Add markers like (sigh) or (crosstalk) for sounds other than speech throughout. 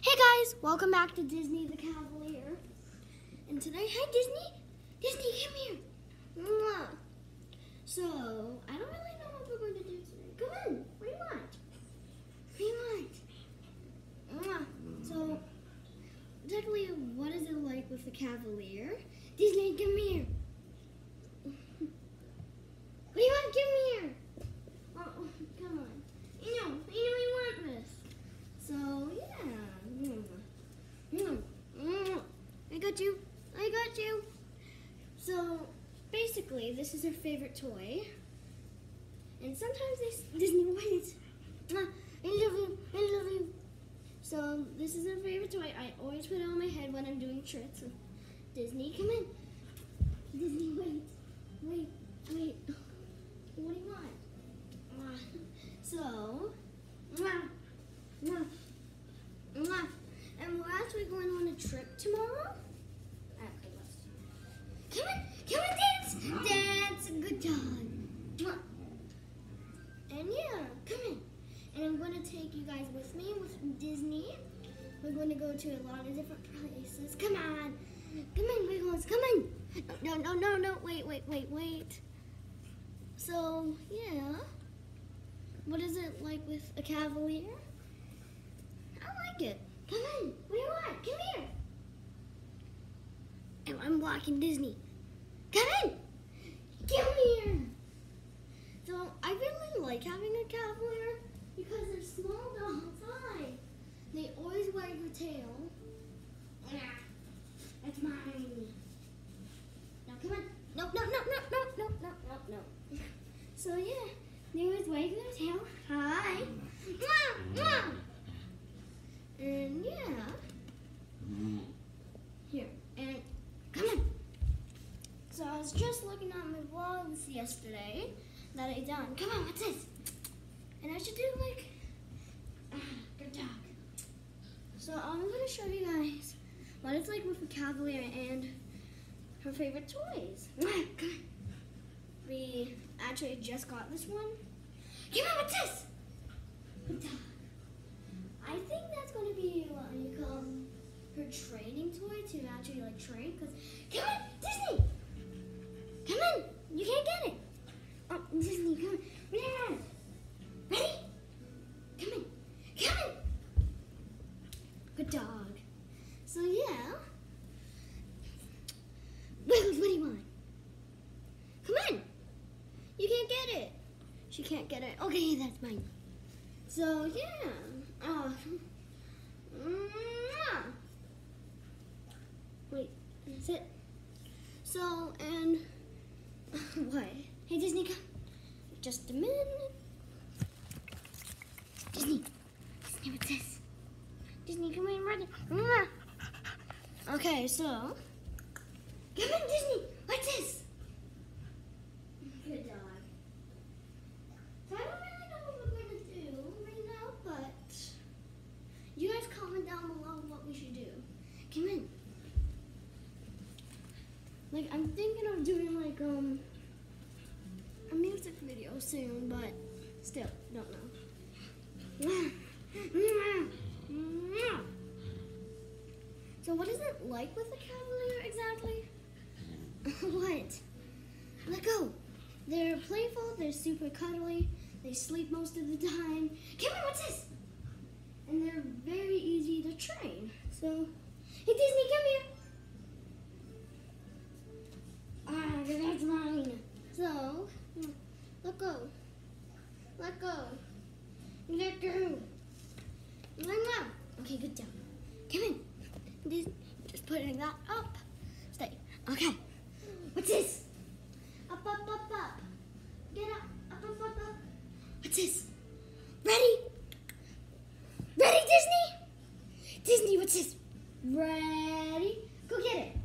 Hey guys, welcome back to Disney the Cavalier. And today, hi Disney, Disney, come here. So, I don't really know what we're going to do today. Come in, what do you want? What do you want? Mwah. So, technically, what is it like with the Cavalier? Disney, come here. What do you want? Give me here. Oh, come on. You know, you know you want this. So yeah. Mm. Mm. I got you. I got you. So basically, this is her favorite toy. And sometimes they Disney waits. (laughs) I love you. I love you. So this is her favorite toy. I always put it on my head when I'm doing tricks. Disney, come in. Disney, wait, wait, wait. (laughs) What do you want? Ah, (laughs) So, to a lot of different places. Come on, come in, Wiggles, come in. No, no, no, no, wait, wait, wait, wait. So, yeah. What is it like with a cavalier? I like it. Come in. What do you want? Come here. And I'm blocking Disney. Come in. Come here. So, I really like having a cavalier because they're small the whole time. They always wag their tail. That's mine. Now come on. No, no, no, no, no, no, no, no, no. (laughs) So yeah, they was waving their tail. Hi. And yeah. Here. And come on. So I was just looking at my vlogs yesterday that I done. Come on, what's this? And I should do like So I'm gonna show you guys what it's like with a cavalier and her favorite toys. (laughs) We actually just got this one. Come on, what's this? I think that's going to be what you call her training toy to actually like train. Cause come on, Disney, come on, you can't get it. Oh, Disney, come on, yeah. Ready? Come in, come in. Good dog. So yeah. Wiggles, what do you want? Come on. You can't get it. She can't get it. Okay, (laughs) that's mine. So yeah. Oh. Wait, is it? So and (laughs) what? Hey Disney, come. Just a minute. Disney. Disney, what's this? Disney, come in, ready. Okay, so come in, Disney. What's this? Good dog. So I don't really know what we're gonna do right now, but you guys comment down below what we should do. Come in. Like I'm thinking of doing like um a music video soon, but still don't know. So what is it like with a cavalier exactly? (laughs) what? Let go. They're playful, they're super cuddly, they sleep most of the time. Come on, what's this? And they're very easy to train. So, hey Disney, come here. Come in. Just, just putting that up. Stay. Okay. What's this? Up, up, up, up. Get up, up, up, up, up. What's this? Ready? Ready, Disney? Disney, what's this? Ready? Go get it.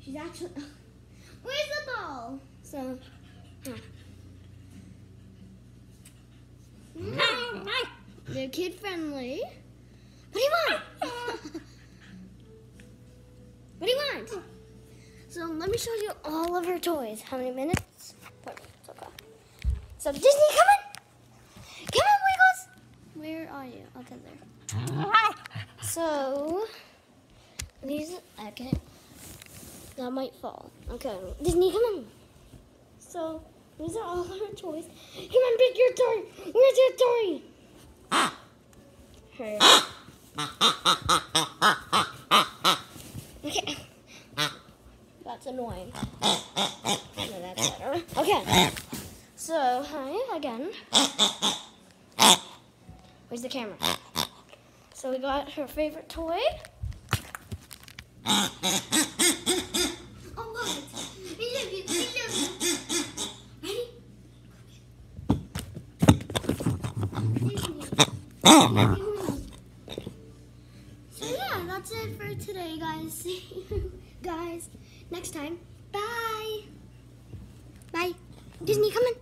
She's actually. (laughs) Where's the ball? So. yeah. (laughs) They're kid friendly. What do you want? what do you want? So let me show you all of her toys. How many minutes? So Disney, come on! Come on, Wiggles! Where are you? Okay, there. So, these, okay. That might fall. Okay, Disney, come on. So, these are all her toys. Come on, pick your toy. Where's your toy? Up. That's annoying. Okay. So, hi again. Where's the camera? So we got her favorite toy. that's it for today, guys. See (laughs) you guys next time. Bye. Bye. Disney coming.